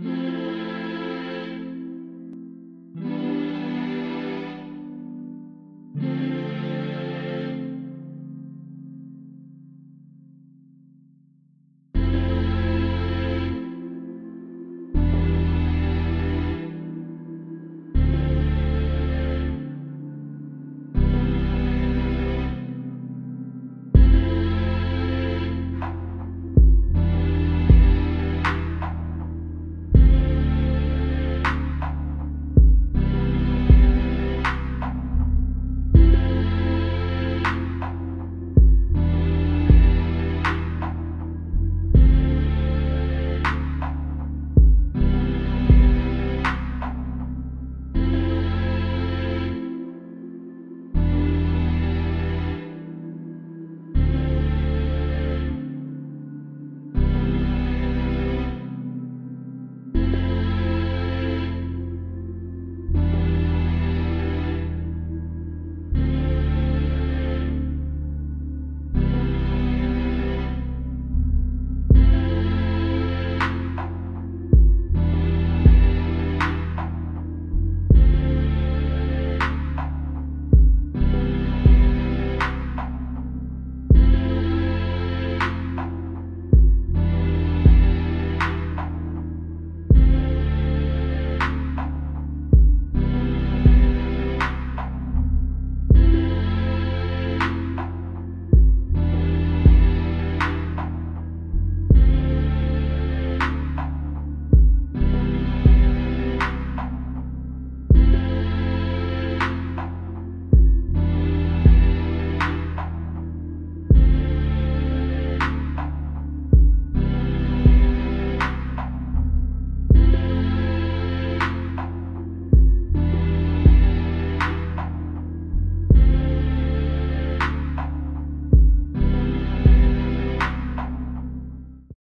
Mm-hmm.